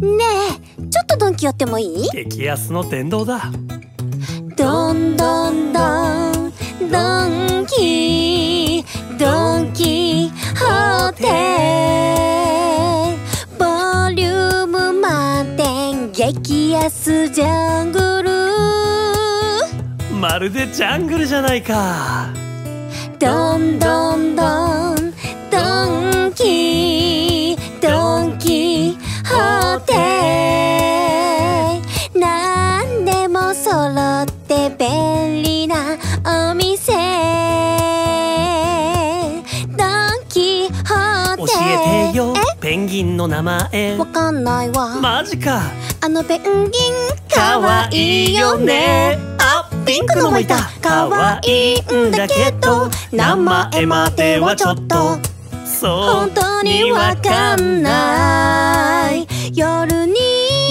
ねえちょっとドンキやってもいい？激安の殿堂だ。ドンドンドンドンキドンキホーテボリューム満点激安ジャングル。まるでジャングルじゃないか。ドンドンドンお店。ドンキホーテ教えてよペンギンの名前。わかんないわ。マジか。あのペンギンかかわわいいよよね。ねあピンクのもいた。かわいいんだけど名前まではちょっと。そう本当にわかんない。夜に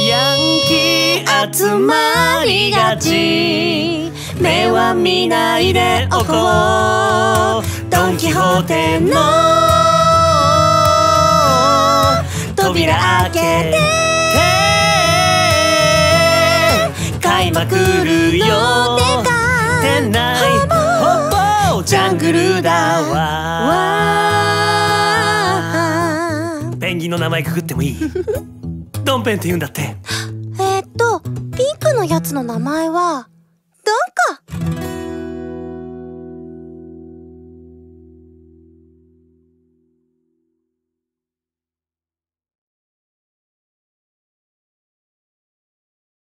ヤンキー集まりがち目は見ないでおこう。ドン・キホーテの扉開けて。買いまくるよ。店内。ほぼジャングルだわ。わペンギンの名前くぐってもいい？ドンペンって言うんだって。えーっとピンクのやつの名前は